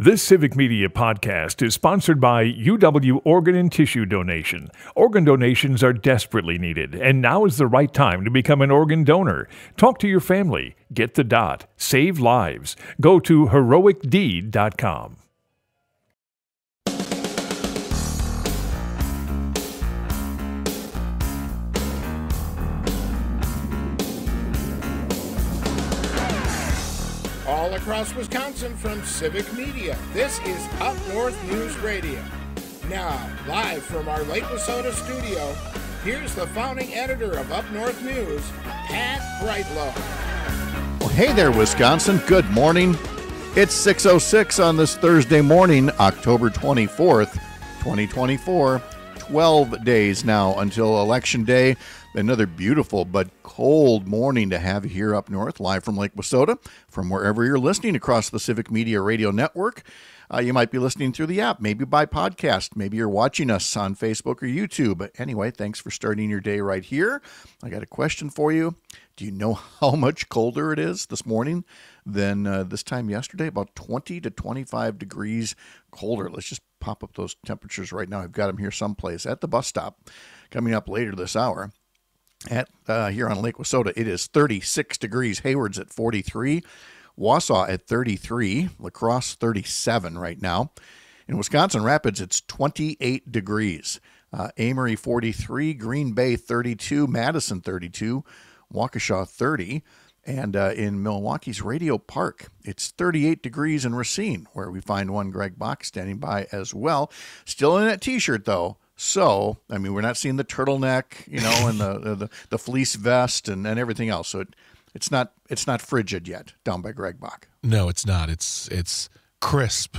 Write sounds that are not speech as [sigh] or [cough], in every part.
This Civic Media podcast is sponsored by UW Organ and Tissue Donation. Organ donations are desperately needed, and now is the right time to become an organ donor. Talk to your family, get the dot, save lives. Go to heroicdeed.com. across Wisconsin from Civic Media. This is Up North News Radio. Now, live from our Lake Wissota studio, here's the founding editor of Up North News, Pat Kreitlow. Well, hey there, Wisconsin. Good morning. It's 6.06 on this Thursday morning, October 24th, 2024. 12 days now until Election Day. Another beautiful but cold morning to have here up north, live from Lake Wissota, from wherever you're listening across the Civic Media Radio Network. Uh, you might be listening through the app, maybe by podcast, maybe you're watching us on Facebook or YouTube. But anyway, thanks for starting your day right here. I got a question for you. Do you know [laughs] how much colder it is this morning than uh, this time yesterday? About 20 to 25 degrees colder. Let's just pop up those temperatures right now. I've got them here someplace at the bus stop coming up later this hour. At uh, here on Lake Wissota, it is 36 degrees. Hayward's at 43. Wausau at 33, La Crosse 37 right now. In Wisconsin Rapids, it's 28 degrees. Uh, Amery 43, Green Bay 32, Madison 32, Waukesha 30. And uh, in Milwaukee's Radio Park, it's 38 degrees in Racine, where we find one Greg Bach standing by as well. Still in that t shirt, though. So, I mean, we're not seeing the turtleneck, you know, and the, the, the fleece vest and, and everything else. So it, it's not it's not frigid yet down by Greg Bach. No, it's not. It's it's crisp.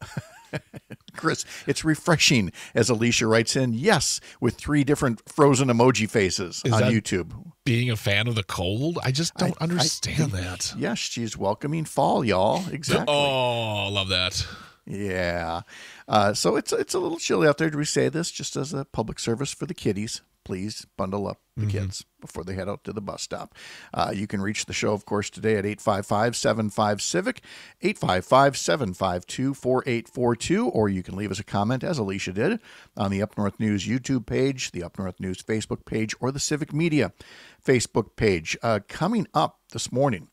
[laughs] Chris, it's refreshing as Alicia writes in, yes, with three different frozen emoji faces Is on YouTube. Being a fan of the cold, I just don't I- I understand think- that. Yes, she's welcoming fall, y'all. Oh, exactly. Oh, love that. Yeah. Uh, so it's it's a little chilly out there. Do we say this just as a public service for the kiddies? Please bundle up the kids before they head out to the bus stop. Uh, you can reach the show, of course, today at 855 75 Civic, 855 752 4842, or you can leave us a comment, as Alicia did, on the Up North News YouTube page, the Up North News Facebook page, or the Civic Media Facebook page. Uh, coming up this morning,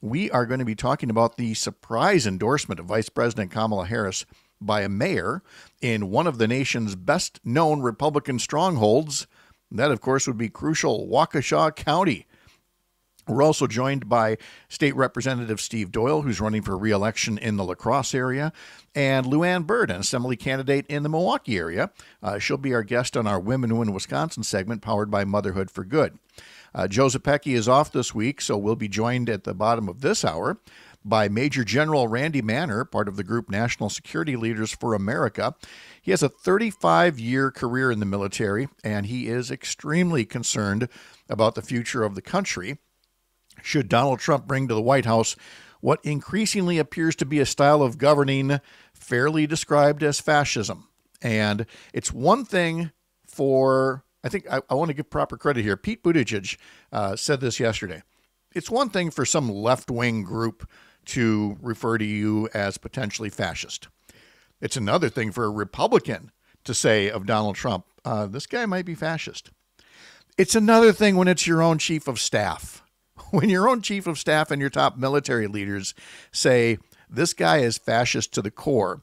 we are going to be talking about the surprise endorsement of Vice President Kamala Harris by a mayor in one of the nation's best known Republican strongholds. That, of course, would be crucial Waukesha County. We're also joined by State Representative Steve Doyle, who's running for reelection in the La Crosse area, and Luann Bird, an assembly candidate in the Milwaukee area. Uh, she'll be our guest on our Women Who in Wisconsin segment powered by Motherhood for Good. Uh, Joe is off this week, so we'll be joined at the bottom of this hour by Major General Randy Manner, part of the group National Security Leaders for America. He has a 35 year career in the military, and he is extremely concerned about the future of the country should Donald Trump bring to the White House what increasingly appears to be a style of governing fairly described as fascism. And it's one thing for, I think I, I want to give proper credit here. Pete Buttigieg uh, said this yesterday. It's one thing for some left wing group to refer to you as potentially fascist. It's another thing for a Republican to say of Donald Trump, uh, this guy might be fascist. It's another thing when it's your own chief of staff. [laughs] When your own chief of staff and your top military leaders say, this guy is fascist to the core,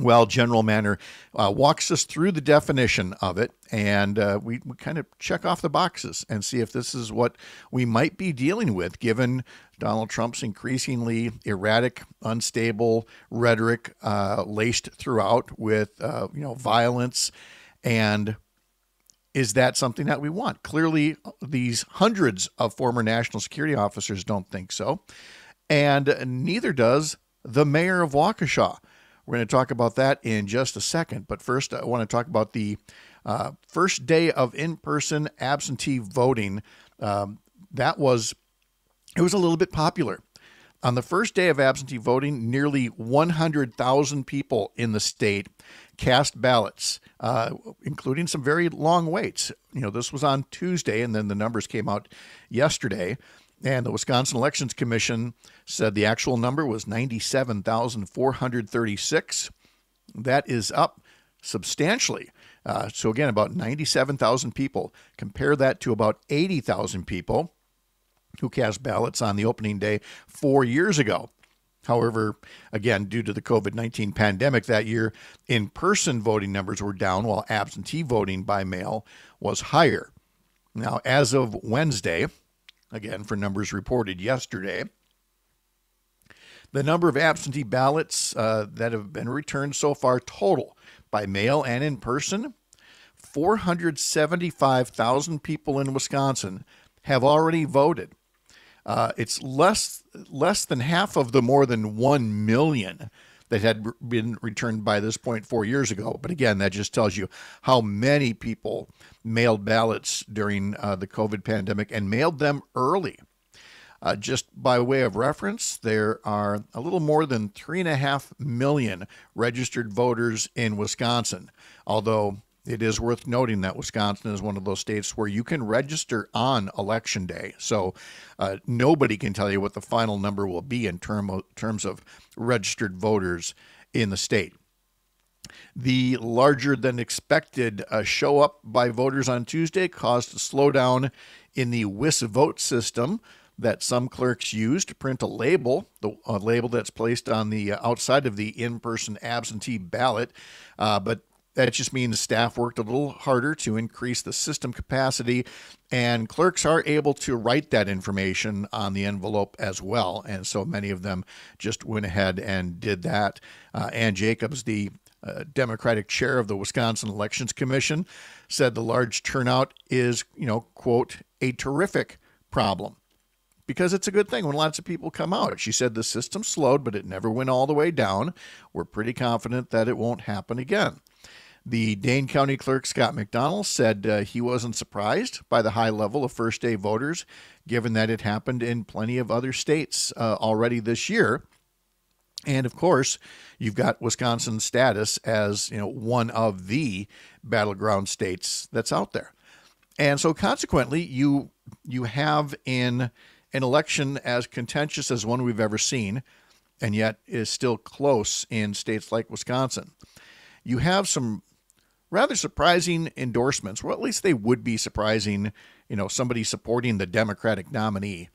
well, General Manner uh, walks us through the definition of it, and uh, we, we kind of check off the boxes and see if this is what we might be dealing with, given Donald Trump's increasingly erratic, unstable rhetoric uh, laced throughout with uh, you know violence and is that something that we want? Clearly, these hundreds of former national security officers don't think so. And neither does the mayor of Waukesha. We're going to talk about that in just a second. But first, I want to talk about the uh, first day of in person absentee voting. Um, that was, it was a little bit popular. On the first day of absentee voting, nearly 100,000 people in the state cast ballots, uh, including some very long waits. You know, this was on Tuesday, and then the numbers came out yesterday. And the Wisconsin Elections Commission said the actual number was 97,436. That is up substantially. Uh, so, again, about 97,000 people. Compare that to about 80,000 people who cast ballots on the opening day four years ago. However, again, due to the COVID 19 pandemic that year, in person voting numbers were down while absentee voting by mail was higher. Now, as of Wednesday, again, for numbers reported yesterday, the number of absentee ballots uh, that have been returned so far total by mail and in person 475,000 people in Wisconsin have already voted. Uh, it's less less than half of the more than one million that had been returned by this point four years ago. But again, that just tells you how many people mailed ballots during uh, the COVID pandemic and mailed them early. Uh, just by way of reference, there are a little more than three and a half million registered voters in Wisconsin, although it is worth noting that Wisconsin is one of those states where you can register on election day. So uh, nobody can tell you what the final number will be in term of, terms of registered voters in the state. The larger than expected uh, show up by voters on Tuesday caused a slowdown in the WisVote system that some clerks use to print a label, the a label that's placed on the uh, outside of the in-person absentee ballot. Uh, but that just means staff worked a little harder to increase the system capacity, and clerks are able to write that information on the envelope as well. And so many of them just went ahead and did that. Uh, Ann Jacobs, the uh, Democratic chair of the Wisconsin Elections Commission, said the large turnout is, you know, quote, a terrific problem because it's a good thing when lots of people come out. She said the system slowed, but it never went all the way down. We're pretty confident that it won't happen again. The Dane County Clerk Scott McDonell said uh, he wasn't surprised by the high level of first day voters, given that it happened in plenty of other states uh, already this year. And of course, you've got Wisconsin's status as you know one of the battleground states that's out there. And so consequently, you you have in an election as contentious as one we've ever seen, and yet is still close in states like Wisconsin. You have some rather surprising endorsements. Well, at least they would be surprising, you know, somebody supporting the Democratic nominee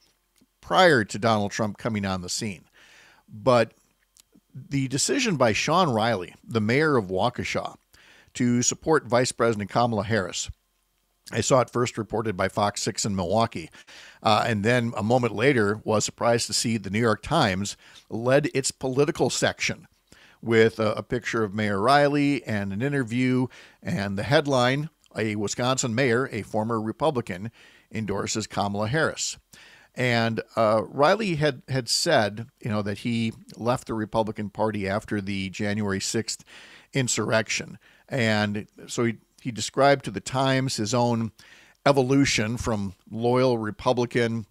prior to Donald Trump coming on the scene. But the decision by Shawn Reilly, the mayor of Waukesha, to support Vice President Kamala Harris. I saw it first reported by Fox 6 in Milwaukee. Uh, and then a moment later was surprised to see the New York Times led its political section with a, a picture of Mayor Reilly and an interview, and the headline A Wisconsin mayor, a former Republican, endorses Kamala Harris. And uh, Reilly had, had said, you know, that he left the Republican Party after the January 6th insurrection. And so he, he described to the Times his own evolution from loyal Republican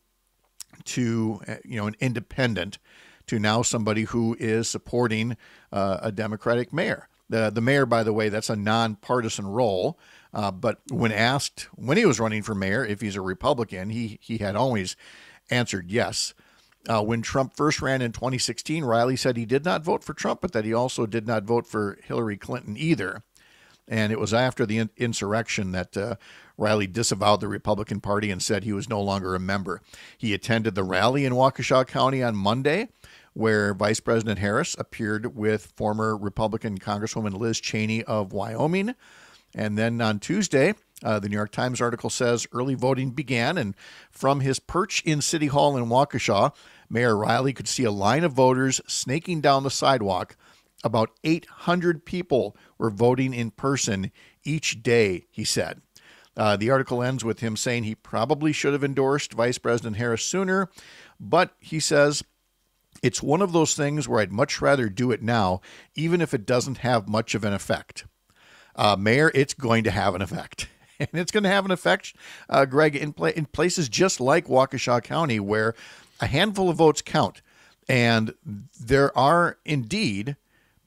to, you know, an independent to now somebody who is supporting uh, a Democratic mayor. The, the mayor, by the way, that's a nonpartisan role. Uh, but when asked when he was running for mayor if he's a Republican, he, he had always answered yes. Uh, when Trump first ran in 2016, Reilly said he did not vote for Trump, but that he also did not vote for Hillary Clinton either. And it was after the in- insurrection that uh, Reilly disavowed the Republican Party and said he was no longer a member. He attended the rally in Waukesha County on Monday where Vice President Harris appeared with former Republican Congresswoman Liz Cheney of Wyoming. And then on Tuesday, uh, the New York Times article says early voting began, and from his perch in City Hall in Waukesha, Mayor Reilly could see a line of voters snaking down the sidewalk. About 800 people were voting in person each day, he said. Uh, the article ends with him saying he probably should have endorsed Vice President Harris sooner, but he says it's one of those things where I'd much rather do it now, even if it doesn't have much of an effect. Uh, Mayor, it's going to have an effect. [laughs] And it's going to have an effect, uh, Greg, in, in places just like Waukesha County, where a handful of votes count. And there are indeed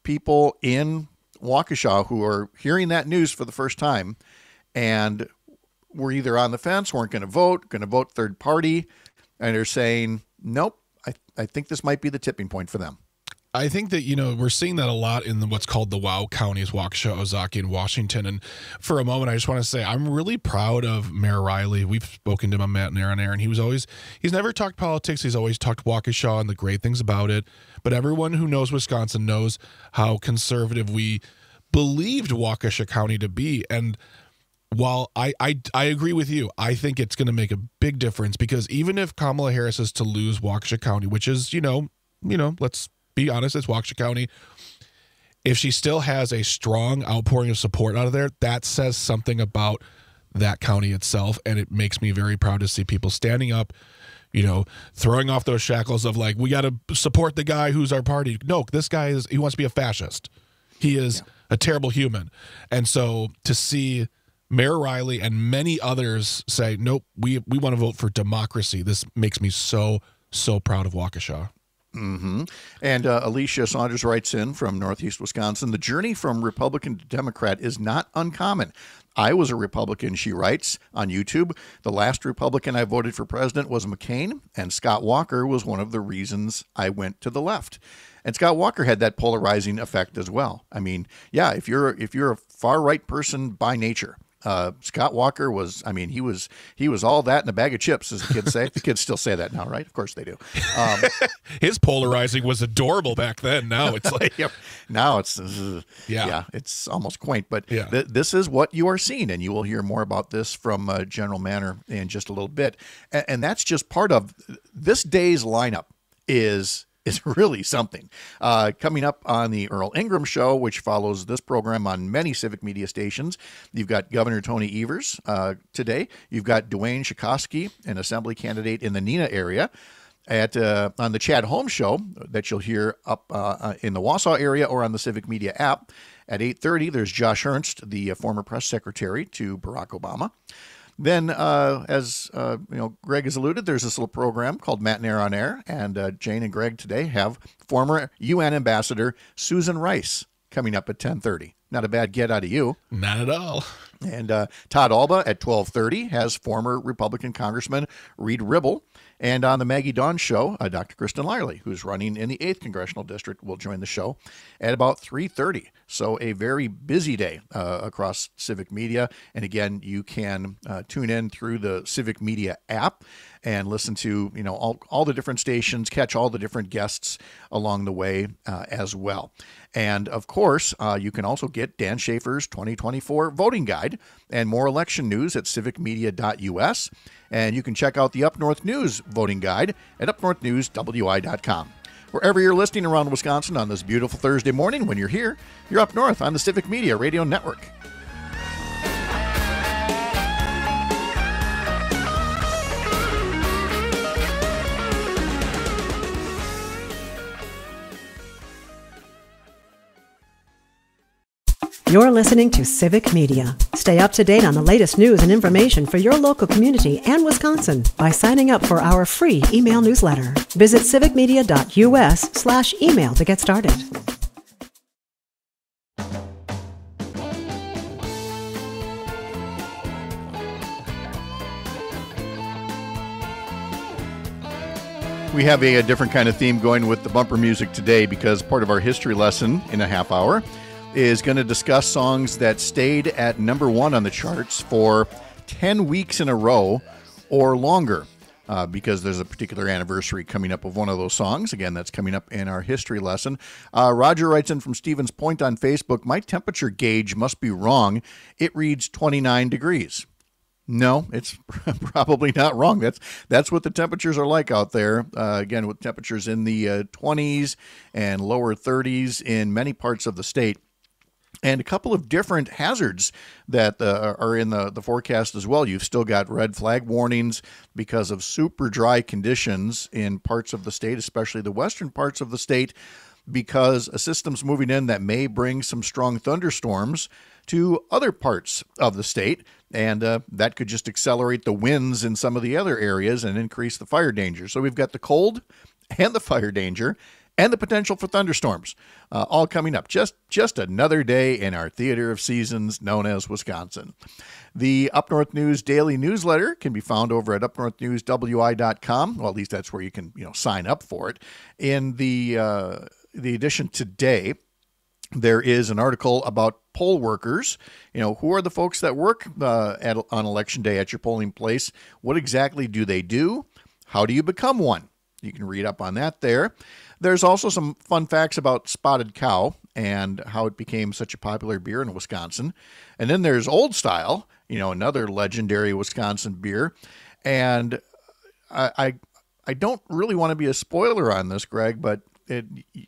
people in Waukesha who are hearing that news for the first time and were either on the fence, weren't going to vote, going to vote third party, and are saying, nope, I, think this might be the tipping point for them. I think that you know we're seeing that a lot in what's called the WOW counties, Waukesha, Ozaukee, and Washington. And for a moment, I just want to say I'm really proud of Mayor Reilly. We've spoken to him on Matt and Aaron, Aaron. He was always he's never talked politics. He's always talked Waukesha and the great things about it. But everyone who knows Wisconsin knows how conservative we believed Waukesha County to be. And while I, I I agree with you, I think it's going to make a big difference because even if Kamala Harris is to lose Waukesha County, which is you know you know let's be honest, it's Waukesha County. If she still has a strong outpouring of support out of there, that says something about that county itself, and it makes me very proud to see people standing up you know, throwing off those shackles of like, we got to support the guy who's our party. No, this guy is, he wants to be a fascist. He is yeah. a terrible human. And so to see Mayor Reilly and many others say, nope, we, we want to vote for democracy, this makes me so, so proud of Waukesha. Mm-hmm. And uh, Alicia Saunders writes in from Northeast Wisconsin The journey from Republican to Democrat is not uncommon. I was a Republican, she writes on YouTube. The last Republican I voted for president was McCain, and Scott Walker was one of the reasons I went to the left. And Scott Walker had that polarizing effect as well. I mean, yeah, if you're if you're a far right person by nature, uh, Scott Walker was, I mean, he was he was all that in a bag of chips, as the kids say. the kids still say that now, right? Of course they do. Um, [laughs] His polarizing was adorable back then. Now it's like, [laughs] yep. now it's uh, yeah. yeah, it's almost quaint. But yeah. th- this is what you are seeing, and you will hear more about this from uh, General Manner in just a little bit. And, and that's just part of this day's lineup. Is is [laughs] really something. Uh, coming up on the Earl Ingram Show, which follows this program on many civic media stations, you've got Governor Tony Evers uh, today. You've got Dwayne Schakowsky, an assembly candidate in the Neenah area. At uh, on the Chad Holmes show that you'll hear up uh, uh, in the Wausau area or on the Civic Media app at 8:30. There's Josh Earnest, the uh, former press secretary to Barack Obama. Then, uh, as uh, you know, Greg has alluded, there's this little program called Matenaer on Air, and uh, Jane and Greg today have former UN ambassador Susan Rice coming up at 10:30. Not a bad get out of you. Not at all. And uh, Todd Allbaugh at 12:30 has former Republican Congressman Reid Ribble. And on the Maggie Dawn show, uh, Dr. Kristin Lyerly, who's running in the 8th Congressional District, will join the show at about 3.30. So a very busy day uh, across Civic Media. And again, you can uh, tune in through the Civic Media app and listen to, you know, all, all the different stations, catch all the different guests along the way uh, as well. And of course, uh, you can also get Dan Shafer's 2024 voting guide and more election news at civicmedia.us. And you can check out the Up North News voting guide at upnorthnewswi.com. Wherever you're listening around Wisconsin on this beautiful Thursday morning, when you're here, you're up north on the Civic Media Radio Network. You're listening to Civic Media. Stay up to date on the latest news and information for your local community and Wisconsin by signing up for our free email newsletter. Visit civicmedia.us slash email to get started. We have a, a different kind of theme going with the bumper music today because part of our history lesson in a half hour is going to discuss songs that stayed at number one on the charts for 10 weeks in a row or longer. Uh, because there's a particular anniversary coming up of one of those songs. Again, that's coming up in our history lesson. Uh, Roger writes in from Stevens Point on Facebook My temperature gauge must be wrong. It reads 29 degrees. No, it's [laughs] probably not wrong. That's that's what the temperatures are like out there. Uh, again, with temperatures in the uh, 20s and lower 30s in many parts of the state and a couple of different hazards that uh, are in the, the forecast as well. You've still got red flag warnings because of super dry conditions in parts of the state, especially the western parts of the state, because a system's moving in that may bring some strong thunderstorms to other parts of the state. And uh, that could just accelerate the winds in some of the other areas and increase the fire danger. So we've got the cold and the fire danger and the potential for thunderstorms. Uh, all coming up. Just just another day in our theater of seasons known as Wisconsin. The Up North News daily newsletter can be found over at upnorthnewswi.com. Well, at least that's where you can you know sign up for it. In the uh, the edition today, there is an article about poll workers. You know, who are the folks that work uh, at, on election day at your polling place? What exactly do they do? How do you become one? You can read up on that there. There's also some fun facts about Spotted Cow and how it became such a popular beer in Wisconsin. And then there's Old Style, you know, another legendary Wisconsin beer. And I, I, I don't really want to be a spoiler on this, Greg, but it,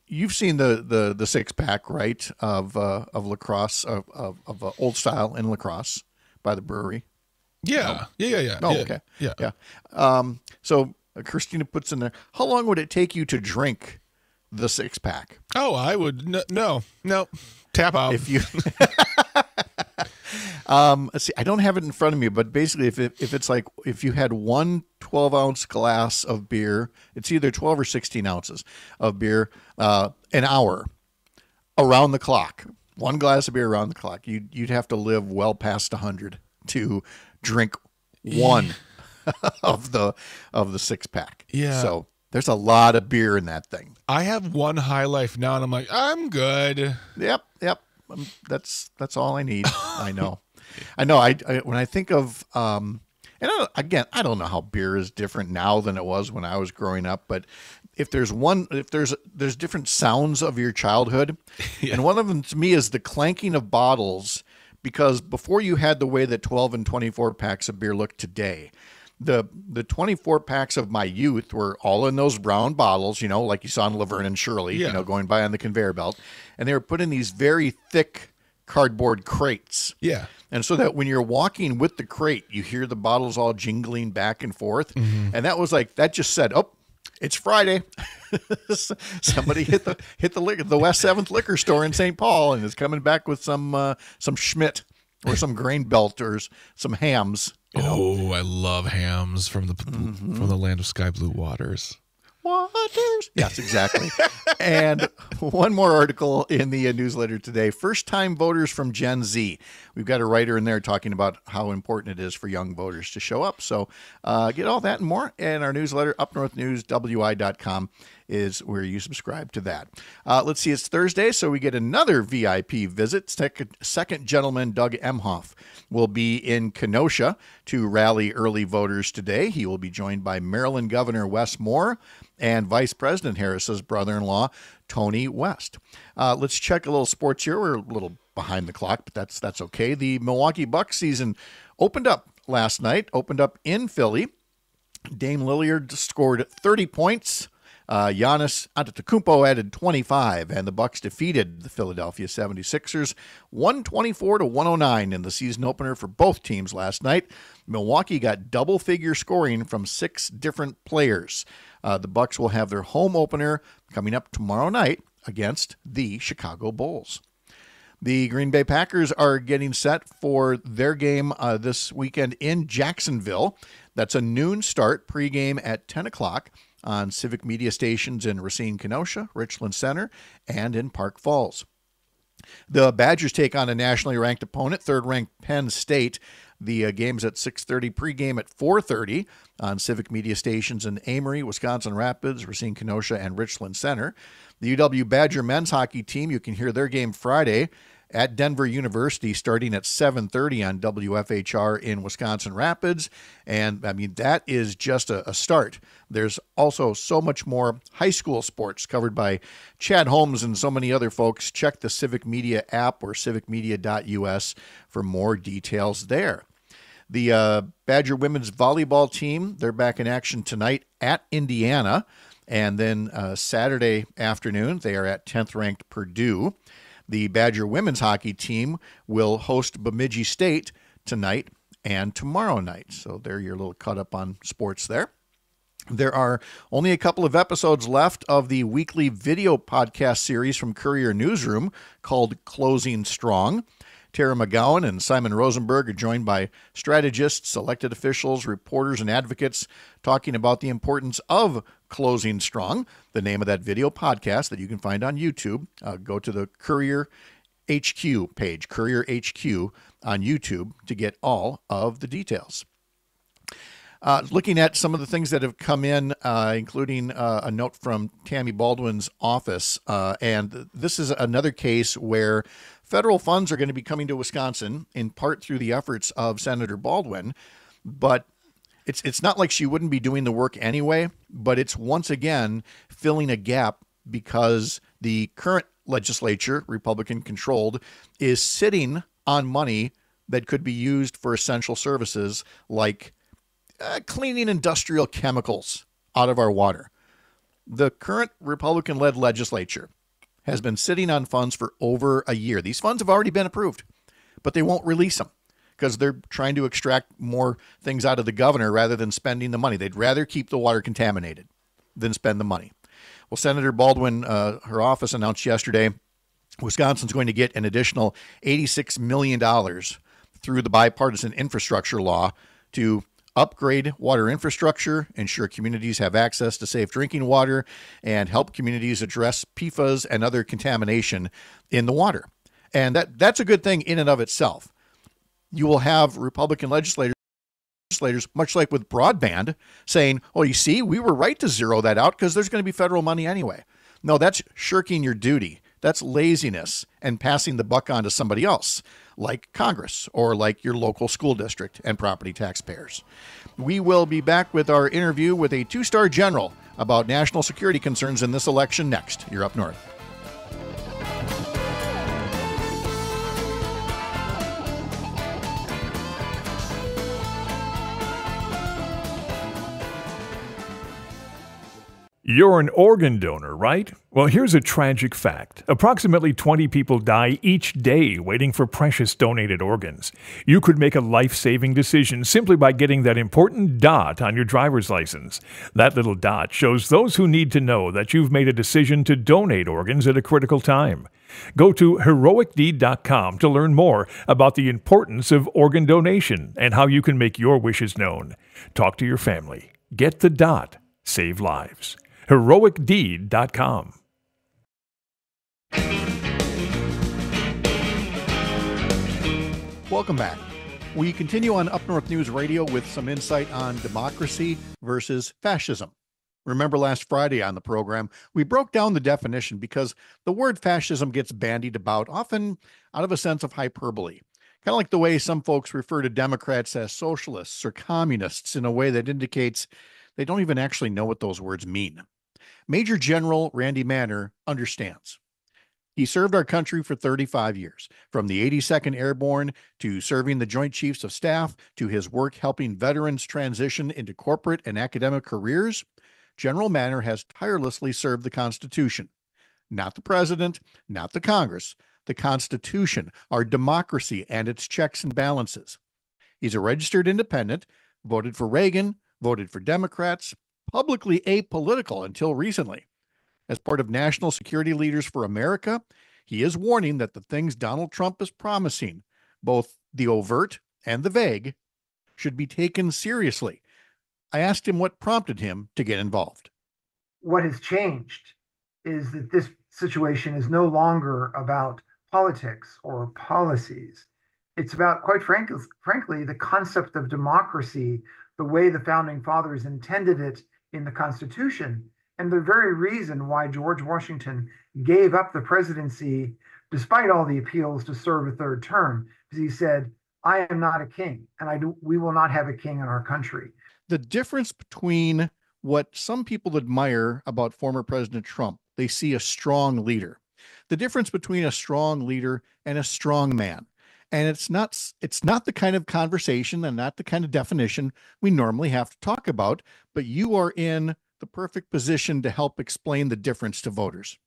you've seen the, the, the six pack, right, of uh, of La Crosse of of, of uh, Old Style in La Crosse by the brewery. Yeah, yeah, yeah, yeah. Oh, yeah. okay. Yeah. Yeah. Um, so uh, Christina puts in there. How long would it take you to drink the six pack? Oh, I would no, no, no. Tap out. If you, [laughs] um, let's see, I don't have it in front of me, but basically, if it, if it's like if you had one 12 ounce glass of beer, it's either 12 or 16 ounces of beer, uh, an hour around the clock. One glass of beer around the clock. You'd you'd have to live well past 100 to drink one [laughs] of the of the six pack. Yeah. So there's a lot of beer in that thing. I have one high life now, and I'm like, I'm good. Yep, yep. Um, that's that's all I need. [laughs] I know. I know. I, I when I think of um, and I, again, I don't know how beer is different now than it was when I was growing up, but if there's one, if there's there's different sounds of your childhood, [laughs] and one of them to me is the clanking of bottles, because before you had the way that 12 and 24 packs of beer look today. The, the 24 packs of my youth were all in those brown bottles, you know, like you saw in Laverne and Shirley, Yeah. you know, going by on the conveyor belt. And they were put in these very thick cardboard crates. Yeah. And so that when you're walking with the crate, you hear the bottles all jingling back and forth. And that was like that just said, "Oh, it's Friday." [laughs] Somebody hit the hit the liquor, the West Seventh Liquor Store in St. Paul and is coming back with some uh, some Schmidt or some grain belt or s- some Hamm's. Oh, I love hams from the from the land of sky blue waters. Waters. Yes, exactly. and one more article in the uh, newsletter today. First time voters from Gen Z. We've got a writer in there talking about how important it is for young voters to show up. So uh, get all that and more in our newsletter, upnorthnewswi.com is where you subscribe to that. Uh, let's see, it's Thursday, so we get another VIP visit. Second, second gentleman, Doug Emhoff, will be in Kenosha to rally early voters today. He will be joined by Maryland Governor Wes Moore and Vice President Harris's brother in law, Tony West. Uh, let's check a little sports here. We're a little behind the clock, but that's that's okay. The Milwaukee Bucks season opened up last night, opened up in Philly. Dame Lillard scored 30 points. Uh, Giannis Antetokounmpo added 25, and the Bucks defeated the Philadelphia 76ers 124 to 109 in the season opener for both teams last night. Milwaukee got double-figure scoring from six different players. Uh, the Bucks will have their home opener coming up tomorrow night against the Chicago Bulls. The Green Bay Packers are getting set for their game uh, this weekend in Jacksonville. That's a noon start, pregame at 10 o'clock on civic media stations in Racine, Kenosha, Richland Center, and in Park Falls. The Badgers take on a nationally ranked opponent, third-ranked Penn State. The uh, game's at 6:30 pregame at 4:30 on civic media stations in Amery, Wisconsin Rapids, Racine, Kenosha, and Richland Center. The UW Badger men's hockey team, you can hear their game Friday at Denver University starting at 7:30 on WFHR in Wisconsin Rapids and I mean that is just a, a start. There's also so much more high school sports covered by Chad Holmes and so many other folks. Check the Civic Media app or civicmedia.us for more details there. The uh, Badger women's volleyball team, they're back in action tonight at Indiana. And then uh, Saturday afternoon, they are at 10th ranked Purdue. The Badger women's hockey team will host Bemidji State tonight and tomorrow night. So they're your little cut up on sports there. There are only a couple of episodes left of the weekly video podcast series from Courier Newsroom called Closing Strong. Tara McGowan and Simon Rosenberg are joined by strategists, elected officials, reporters, and advocates talking about the importance of closing strong. The name of that video podcast that you can find on YouTube. Uh, go to the Courier HQ page, Courier HQ on YouTube, to get all of the details. Uh, looking at some of the things that have come in, uh, including uh, a note from Tammy Baldwin's office. Uh, and this is another case where federal funds are going to be coming to Wisconsin in part through the efforts of Senator Baldwin. But it's, it's not like she wouldn't be doing the work anyway, but it's once again filling a gap because the current legislature, Republican controlled, is sitting on money that could be used for essential services like uh, cleaning industrial chemicals out of our water. The current Republican led legislature has been sitting on funds for over a year. These funds have already been approved, but they won't release them because they're trying to extract more things out of the governor rather than spending the money. They'd rather keep the water contaminated than spend the money. Well, Senator Baldwin, uh, her office announced yesterday Wisconsin's going to get an additional $86 million through the bipartisan infrastructure law to upgrade water infrastructure, ensure communities have access to safe drinking water, and help communities address PFAS and other contamination in the water. And that, that's a good thing in and of itself. You will have Republican legislators legislators, much like with broadband, saying, "Oh, you see, we were right to zero that out because there's going to be federal money anyway." No, that's shirking your duty. That's laziness and passing the buck on to somebody else, like Congress or like your local school district and property taxpayers. We will be back with our interview with a two star general about national security concerns in this election next. You're up north. You're an organ donor, right? Well, here's a tragic fact. Approximately 20 people die each day waiting for precious donated organs. You could make a life saving decision simply by getting that important dot on your driver's license. That little dot shows those who need to know that you've made a decision to donate organs at a critical time. Go to heroicdeed.com to learn more about the importance of organ donation and how you can make your wishes known. Talk to your family. Get the dot. Save lives heroicdeed.com. Welcome back. We continue on Up North News Radio with some insight on democracy versus fascism. Remember last Friday on the program, we broke down the definition because the word fascism gets bandied about, often out of a sense of hyperbole. Kind of like the way some folks refer to Democrats as socialists or communists in a way that indicates they don't even actually know what those words mean. Major General Randy Manner understands. He served our country for 35 years, from the 82nd Airborne to serving the Joint Chiefs of Staff to his work helping veterans transition into corporate and academic careers. General Manner has tirelessly served the Constitution, not the President, not the Congress, the Constitution, our democracy, and its checks and balances. He's a registered independent, voted for Reagan, voted for Democrats, publicly apolitical until recently. As part of National Security Leaders for America, he is warning that the things Donald Trump is promising, both the overt and the vague, should be taken seriously. I asked him what prompted him to get involved. What has changed is that this situation is no longer about politics or policies. It's about, quite frankly, frankly, the concept of democracy, the way the founding fathers intended it in the Constitution, and the very reason why George Washington gave up the presidency, despite all the appeals to serve a third term, because he said, "I am not a king, and I do, we will not have a king in our country." The difference between what some people admire about former President Trump, they see a strong leader. The difference between a strong leader and a strong man and it's not it's not the kind of conversation and not the kind of definition we normally have to talk about but you are in the perfect position to help explain the difference to voters.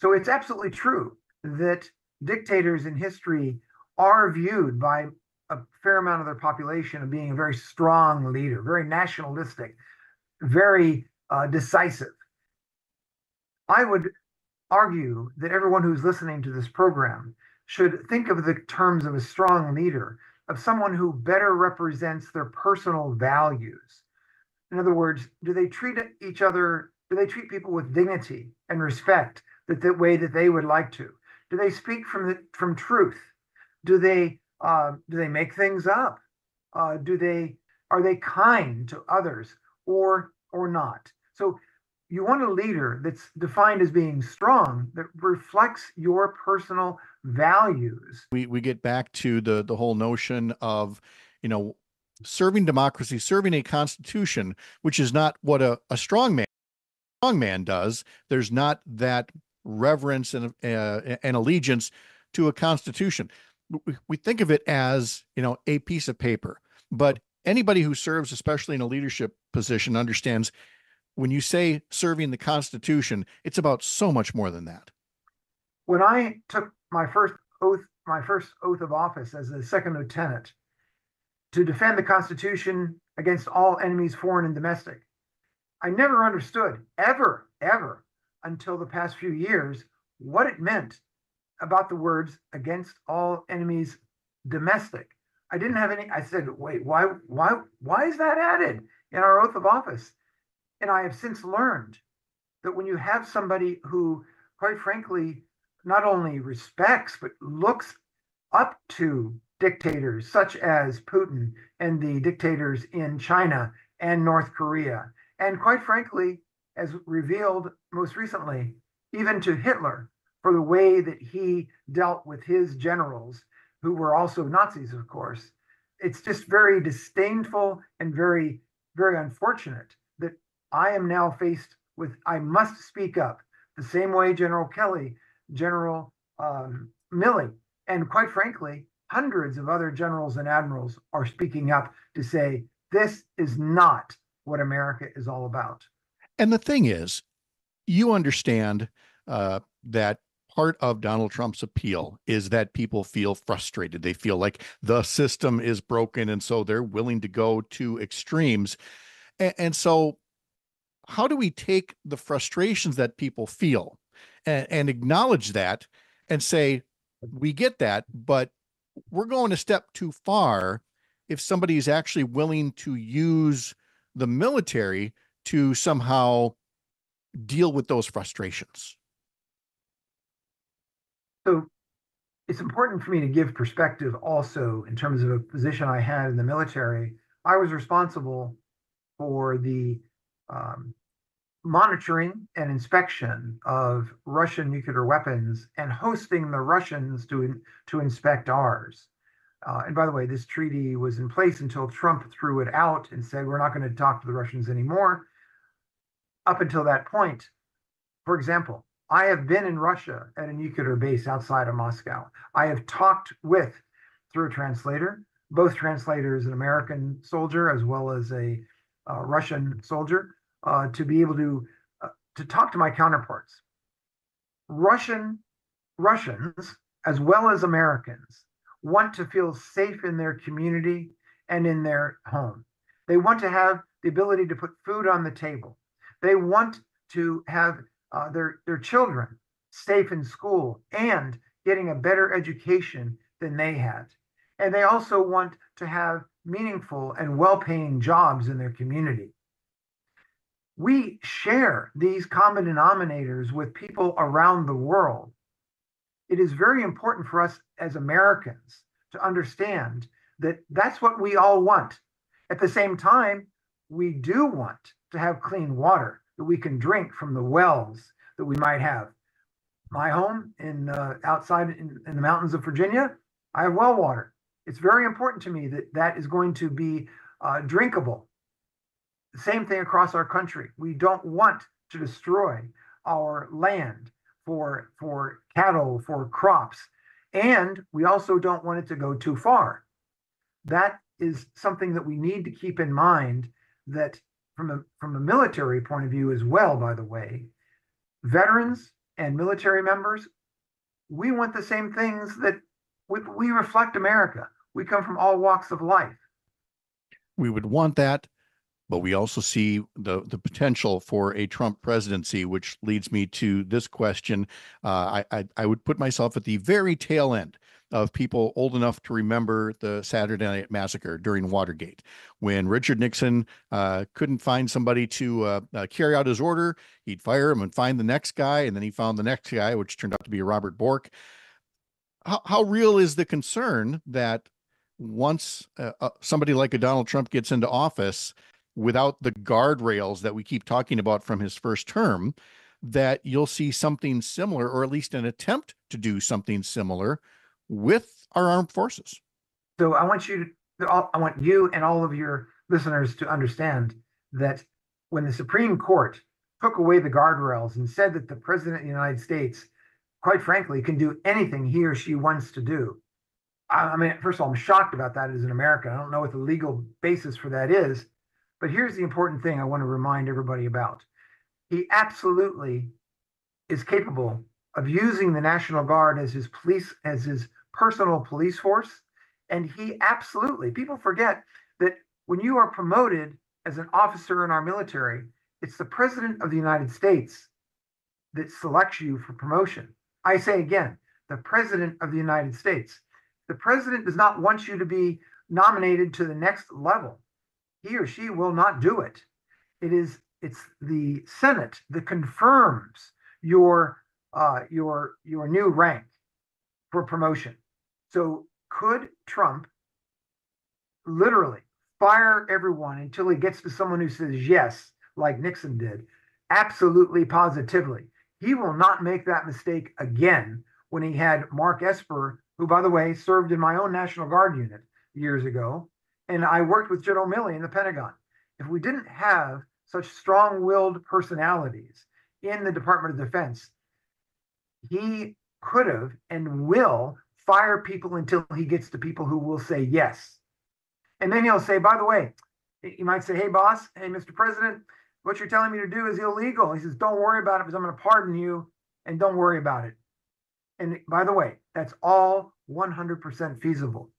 So it's absolutely true that dictators in history are viewed by a fair amount of their population of being a very strong leader very nationalistic very uh, decisive. I would argue that everyone who's listening to this program should think of the terms of a strong leader, of someone who better represents their personal values. In other words, do they treat each other, do they treat people with dignity and respect that the way that they would like to? Do they speak from the, from truth? Do they uh, do they make things up? Uh, do they are they kind to others or or not? So you want a leader that's defined as being strong that reflects your personal values. We we get back to the the whole notion of, you know, serving democracy, serving a constitution, which is not what a, a strong man strong man does. There's not that reverence and uh, and allegiance to a constitution. We, we think of it as, you know, a piece of paper, but anybody who serves, especially in a leadership position, understands when you say serving the Constitution, it's about so much more than that. When I took my first oath, my first oath of office as a second lieutenant to defend the Constitution against all enemies, foreign and domestic, I never understood ever, ever until the past few years what it meant about the words against all enemies domestic. I didn't have any, I said, wait, why, why, why is that added in our oath of office? And I have since learned that when you have somebody who, quite frankly, not only respects, but looks up to dictators such as Putin and the dictators in China and North Korea, and quite frankly, as revealed most recently, even to Hitler, for the way that he dealt with his generals, who were also Nazis, of course. It's just very disdainful and very, very unfortunate I am now faced with, I must speak up the same way General Kelly, General um, Milley, and quite frankly, hundreds of other generals and admirals are speaking up to say, this is not what America is all about. And the thing is, you understand uh, that part of Donald Trump's appeal is that people feel frustrated. They feel like the system is broken. And so they're willing to go to extremes. And, and so how do we take the frustrations that people feel and, and acknowledge that and say, we get that, but we're going a step too far if somebody is actually willing to use the military to somehow deal with those frustrations. So it's important for me to give perspective also in terms of a position I had in the military. I was responsible for the um, monitoring and inspection of Russian nuclear weapons and hosting the Russians to, to inspect ours. Uh, and by the way, this treaty was in place until Trump threw it out and said, we're not going to talk to the Russians anymore. Up until that point, for example, I have been in Russia at a nuclear base outside of Moscow. I have talked with, through a translator, both translators, an American soldier as well as a Russian soldier, uh, to be able to uh, to talk to my counterparts. Russian Russians as well as Americans want to feel safe in their community and in their home. They want to have the ability to put food on the table. They want to have uh, their their children safe in school and getting a better education than they had. And they also want to have meaningful and well-paying jobs in their community we share these common denominators with people around the world. It is very important for us as Americans to understand that that's what we all want. At the same time, we do want to have clean water that we can drink from the wells that we might have. My home in uh, outside in, in the mountains of Virginia, I have well water. It's very important to me that that is going to be uh, drinkable same thing across our country. We don't want to destroy our land for for cattle, for crops, and we also don't want it to go too far. That is something that we need to keep in mind that from a from a military point of view as well, by the way, veterans and military members, we want the same things that we, we reflect America. We come from all walks of life. We would want that but we also see the the potential for a Trump presidency, which leads me to this question. Uh, I, I, I would put myself at the very tail end of people old enough to remember the Saturday Night Massacre during Watergate, when Richard Nixon uh, couldn't find somebody to uh, uh, carry out his order. He'd fire him and find the next guy, and then he found the next guy, which turned out to be Robert Bork. How, how real is the concern that once uh, uh, somebody like a Donald Trump gets into office, without the guardrails that we keep talking about from his first term, that you'll see something similar, or at least an attempt to do something similar with our armed forces. So I want you to, I want you and all of your listeners to understand that when the Supreme Court took away the guardrails and said that the President of the United States, quite frankly, can do anything he or she wants to do. I mean, first of all, I'm shocked about that as an American. I don't know what the legal basis for that is. But here's the important thing I want to remind everybody about. He absolutely is capable of using the National Guard as his police, as his personal police force. And he absolutely, people forget that when you are promoted as an officer in our military, it's the President of the United States that selects you for promotion. I say again, the President of the United States. The President does not want you to be nominated to the next level he or she will not do it. It is it's the Senate that confirms your uh, your your new rank for promotion. So could Trump literally fire everyone until he gets to someone who says yes, like Nixon did? Absolutely, positively. He will not make that mistake again when he had Mark Esper, who, by the way, served in my own National Guard unit years ago, and I worked with General Milley in the Pentagon. If we didn't have such strong willed personalities in the Department of Defense, he could have and will fire people until he gets to people who will say yes. And then he'll say, by the way, he might say, hey, boss, hey, Mr. President, what you're telling me to do is illegal. He says, don't worry about it because I'm going to pardon you and don't worry about it. And by the way, that's all 100% feasible.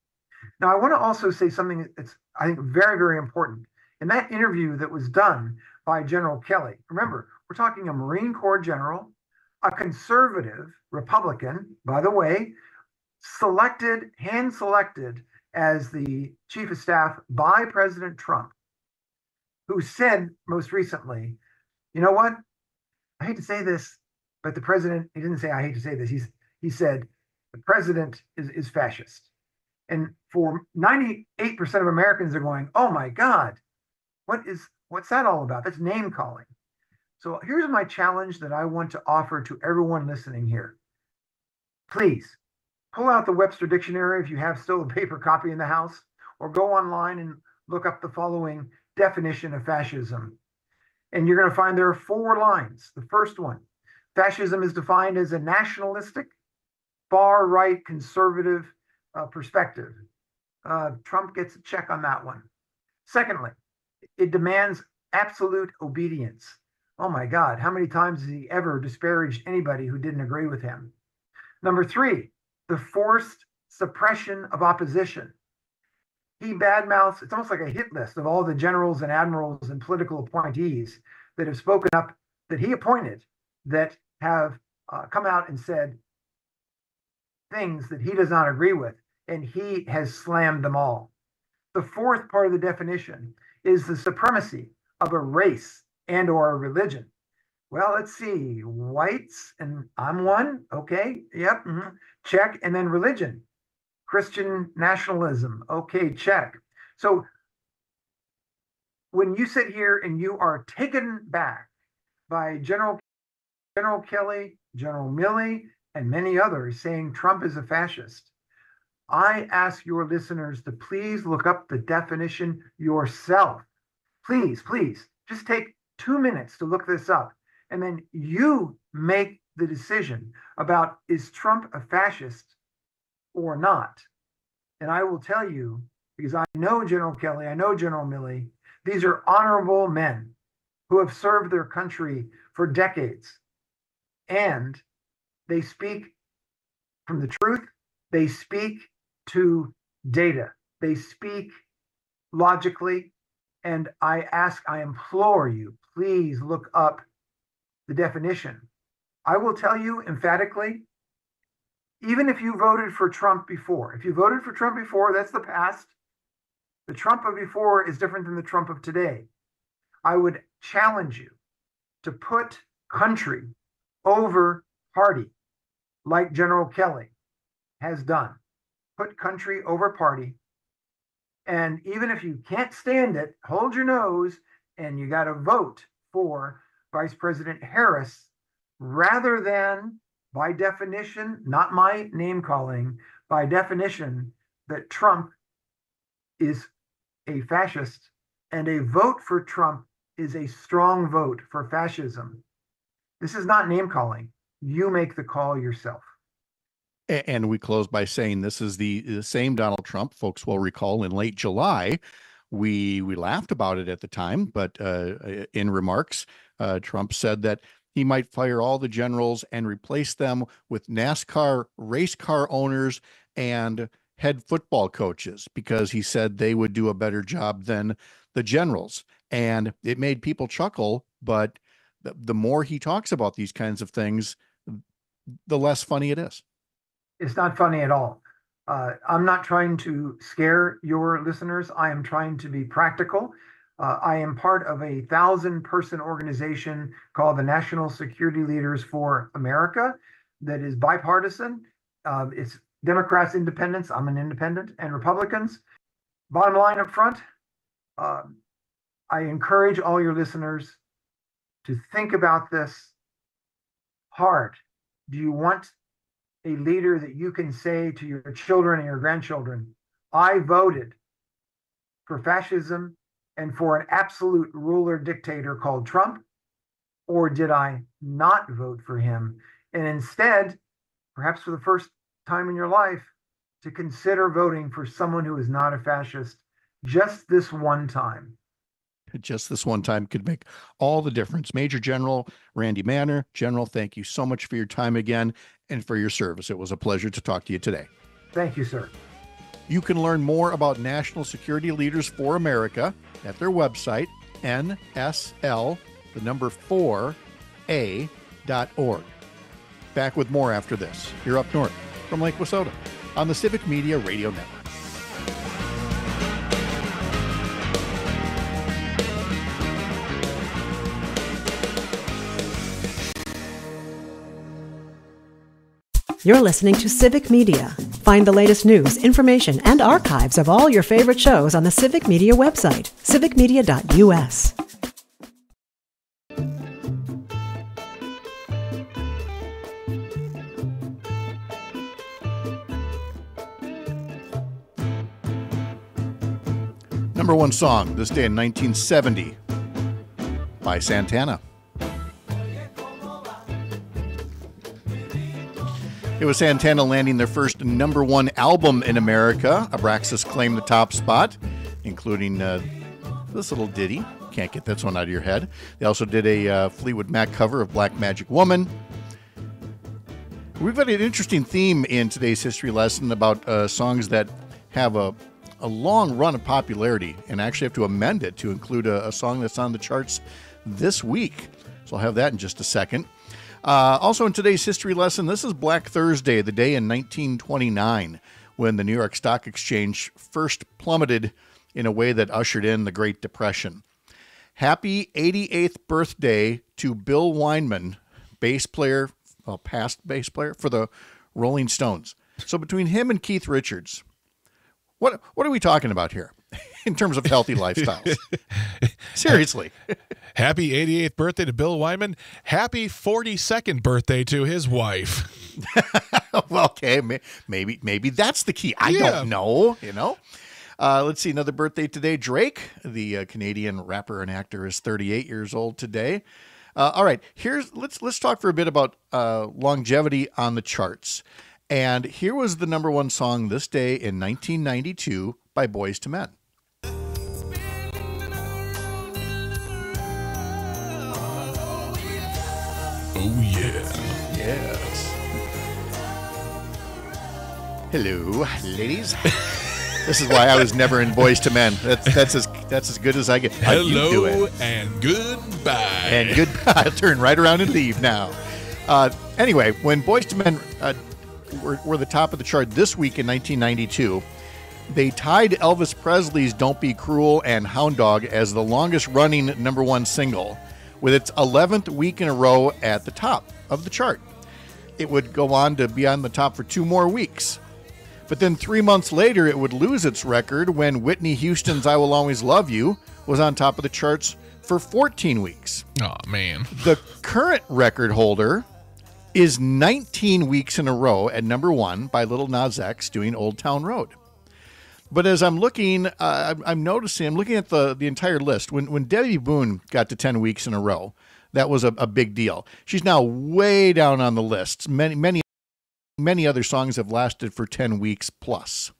Now, I want to also say something that's, I think, very, very important. In that interview that was done by General Kelly, remember, we're talking a Marine Corps general, a conservative Republican, by the way, selected, hand selected as the chief of staff by President Trump, who said most recently, you know what? I hate to say this, but the president, he didn't say, I hate to say this. He's, he said, the president is, is fascist. And for 98% of Americans are going, oh my God, what is what's that all about? That's name calling. So here's my challenge that I want to offer to everyone listening here. Please pull out the Webster Dictionary if you have still a paper copy in the house, or go online and look up the following definition of fascism. And you're going to find there are four lines. The first one fascism is defined as a nationalistic, far right conservative uh, perspective. Uh, Trump gets a check on that one. Secondly, it demands absolute obedience. Oh my God, how many times has he ever disparaged anybody who didn't agree with him? Number three, the forced suppression of opposition. He badmouths, it's almost like a hit list of all the generals and admirals and political appointees that have spoken up that he appointed that have uh, come out and said things that he does not agree with and he has slammed them all. The fourth part of the definition is the supremacy of a race and or a religion. Well, let's see. Whites and I'm one. Okay. Yep. Mm-hmm. Check. And then religion. Christian nationalism. Okay, check. So when you sit here and you are taken back by General General Kelly, General Milley, and many others saying Trump is a fascist, I ask your listeners to please look up the definition yourself. Please, please, just take two minutes to look this up. And then you make the decision about is Trump a fascist or not? And I will tell you, because I know General Kelly, I know General Milley, these are honorable men who have served their country for decades. And they speak from the truth, they speak to data. They speak logically And I ask, I implore you, please look up the definition. I will tell you emphatically, even if you voted for Trump before, if you voted for Trump before, that's the past. The Trump of before is different than the Trump of today. I would challenge you to put country over party, like General Kelly has done. Put country over party. And even if you can't stand it, hold your nose and you got to vote for Vice President Harris rather than, by definition, not my name calling, by definition, that Trump is a fascist and a vote for Trump is a strong vote for fascism. This is not name calling. You make the call yourself. And we close by saying this is the, the same Donald Trump. Folks will recall in late July, we we laughed about it at the time, but uh, in remarks, uh, Trump said that he might fire all the generals and replace them with NASCAR race car owners and head football coaches because he said they would do a better job than the generals. And it made people chuckle, but the, the more he talks about these kinds of things, the less funny it is. It's not funny at all. Uh, I'm not trying to scare your listeners. I am trying to be practical. Uh, I am part of a thousand person organization called the National Security Leaders for America that is bipartisan. Uh, it's Democrats, independents. I'm an independent, and Republicans. Bottom line up front, uh, I encourage all your listeners to think about this hard. Do you want a leader that you can say to your children and your grandchildren, I voted for fascism and for an absolute ruler dictator called Trump? Or did I not vote for him? And instead, perhaps for the first time in your life, to consider voting for someone who is not a fascist just this one time. Just this one time could make all the difference. Major General Randy Manner, General, thank you so much for your time again and for your service. It was a pleasure to talk to you today. Thank you, sir. You can learn more about National Security Leaders for America at their website, nsl, the number 4a dot org. Back with more after this. You're up north from Lake Wissota on the Civic Media Radio Network. You're listening to Civic Media. Find the latest news, information, and archives of all your favorite shows on the Civic Media website, civicmedia.us. Number one song this day in 1970 by Santana. It was Santana landing their first number one album in America. Abraxas claimed the top spot, including uh, this little ditty. Can't get this one out of your head. They also did a uh, Fleetwood Mac cover of Black Magic Woman. We've got an interesting theme in today's history lesson about uh, songs that have a, a long run of popularity and actually have to amend it to include a, a song that's on the charts this week. So I'll have that in just a second. Uh, also, in today's history lesson, this is Black Thursday, the day in 1929 when the New York Stock Exchange first plummeted in a way that ushered in the Great Depression. Happy 88th birthday to Bill Wyman, bass player, well, past bass player for the Rolling Stones. So between him and Keith Richards, what what are we talking about here [laughs] in terms of healthy lifestyles? [laughs] Seriously. Happy 88th birthday to Bill Wyman. Happy 42nd birthday to his wife. [laughs] well, okay, maybe maybe that's the key. I Yeah. don't know. You know. Uh, let's see another birthday today. Drake, the uh, Canadian rapper and actor, is 38 years old today. Uh, all right, here's let's let's talk for a bit about uh, longevity on the charts. And here was the number one song this day in 1992 by Boyz II Men. Oh, yeah. Yes. Hello, ladies. this is why I was never in Boyz II Men. That's that's as That's as good as I get. How Hello and goodbye. And goodbye. [laughs] Turn right around and leave now. Uh, anyway, when Boyz II Men uh, were, were the top of the chart this week in 1992, they tied Elvis Presley's "Don't Be Cruel" and "Hound Dog" as the longest-running number one single, with its 11th week in a row at the top of the chart. It would go on to be on the top for two more weeks. But then three months later, it would lose its record when Whitney Houston's I Will Always Love You was on top of the charts for 14 weeks. oh man. The current record holder is 19 weeks in a row at number one by Lil Nas X doing Old Town Road. But as I'm looking, uh, I'm- I'm noticing, I'm looking at the, the entire list. When, when Debbie Boone got to 10 weeks in a row, that was a, a big deal. She's now way down on the list. Many, many, many other songs have lasted for 10 weeks plus.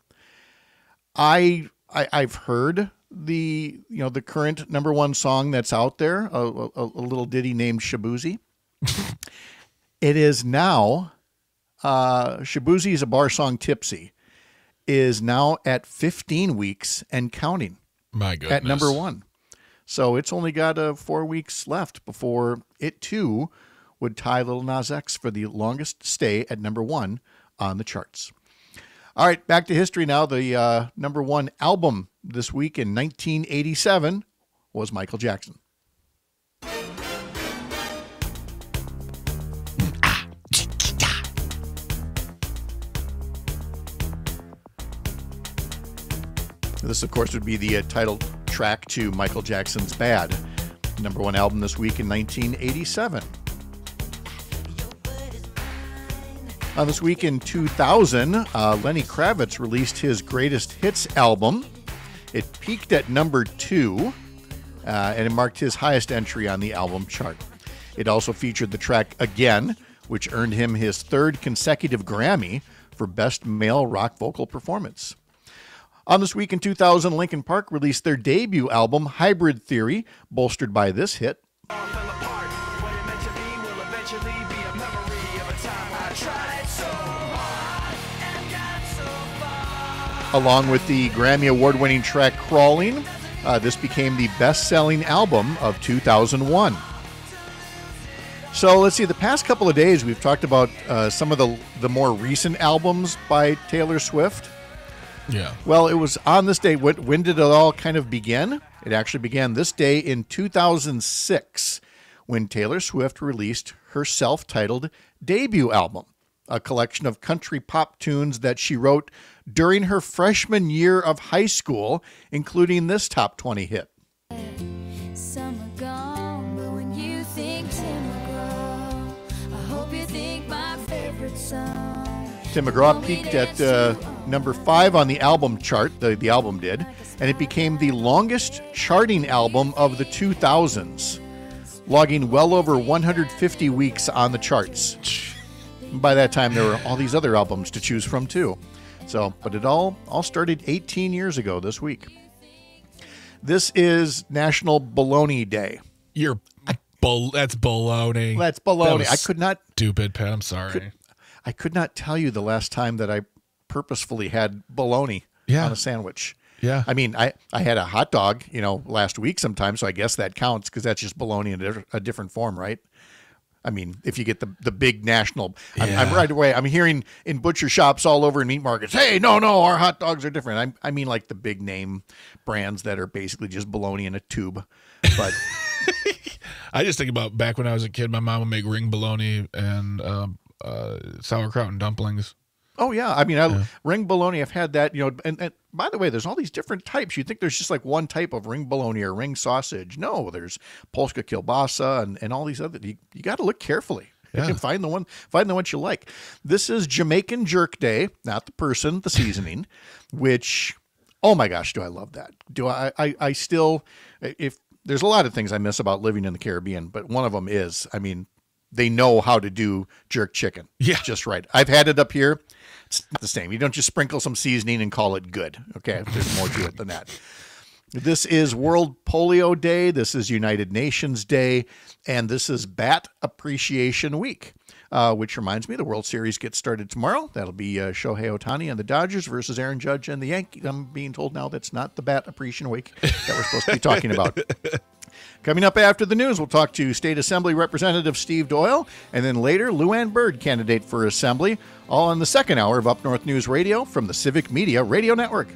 I, I I've heard the you know the current number one song that's out there, a, a, a little ditty named Shaboozey. [laughs] it is now uh, Shaboozey is a bar song tipsy is now at 15 weeks and counting My goodness. at number one. So it's only got uh, four weeks left before it too would tie Lil Nas X for the longest stay at number one on the charts. All right, back to history now. The uh, number one album this week in 1987 was Michael Jackson. This, of course, would be the uh, title track to Michael Jackson's Bad, number one album this week in 1987. Uh, this week in 2000, uh, Lenny Kravitz released his greatest hits album. It peaked at number two, uh, and it marked his highest entry on the album chart. It also featured the track Again, which earned him his third consecutive Grammy for Best Male Rock Vocal Performance. On this week in 2000, Linkin Park released their debut album, Hybrid Theory, bolstered by this hit. Along with the Grammy Award winning track Crawling, uh, this became the best selling album of 2001. So let's see, the past couple of days we've talked about uh, some of the, the more recent albums by Taylor Swift. Yeah. Well, it was on this day. When, when did it all kind of begin? It actually began this day in 2006 when Taylor Swift released her self titled debut album, a collection of country pop tunes that she wrote during her freshman year of high school, including this top 20 hit. Summer gone, Tim McGraw, I hope you think my favorite song. Tim McGraw peaked at uh, number five on the album chart, the, the album did, and it became the longest charting album of the 2000s, logging well over 150 weeks on the charts. By that time, there were all these other albums to choose from too. So, but it all all started 18 years ago this week. This is National Baloney Day. You're that's baloney. That's That baloney. was I could not Stupid, Pat. I'm sorry. I could not tell you the last time that I purposefully had bologna Yeah. on a sandwich. Yeah. I mean, I, I had a hot dog, you know, last week sometime, so I guess that counts because that's just bologna in a, different form, right? I mean, if you get the the big national, I'm, I'm right away. I'm hearing in butcher shops all over in meat markets, hey, no, no, our hot dogs are different. I, I mean, like the big name brands that are basically just bologna in a tube. But [laughs] I just think about back when I was a kid, my mom would make ring bologna and um, uh, sauerkraut and dumplings. Oh yeah, I mean, I, ring bologna. I've had that, you know. And, and by the way, there's all these different types. You think there's just like one type of ring bologna or ring sausage? No, there's Polska kielbasa and, and all these other. You, you got to look carefully. Yeah. and find the one, find the one you like. This is Jamaican Jerk Day, not the person, the seasoning. [laughs] which, oh my gosh, do I love that? Do I? I, I still, if there's a lot of things I miss about living in the Caribbean, but one of them is, I mean, they know how to do jerk chicken. Yeah. just right. I've had it up here. It's not the same. You don't just sprinkle some seasoning and call it good. Okay, there's more to it than that. This is World Polio Day. This is United Nations Day, and this is Bat Appreciation Week. Uh, which reminds me, the World Series gets started tomorrow. That'll be uh, Shohei Ohtani and the Dodgers versus Aaron Judge and the Yankees. I'm being told now that's not the bat appreciation week that we're supposed to be talking about. [laughs] Coming up after the news, we'll talk to State Assembly Representative Steve Doyle, and then later, Luann Byrd, candidate for Assembly, all on the second hour of Up North News Radio from the Civic Media Radio Network.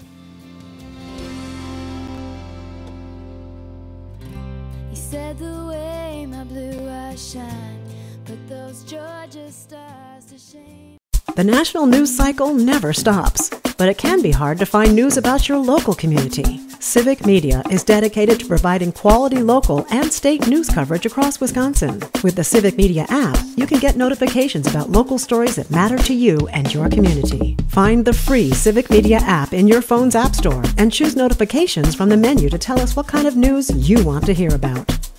He said the way my blue eyes shine, put those Georgia stars to shame. The national news cycle never stops, but it can be hard to find news about your local community. Civic Media is dedicated to providing quality local and state news coverage across Wisconsin. With the Civic Media app, you can get notifications about local stories that matter to you and your community. Find the free Civic Media app in your phone's App Store and choose notifications from the menu to tell us what kind of news you want to hear about.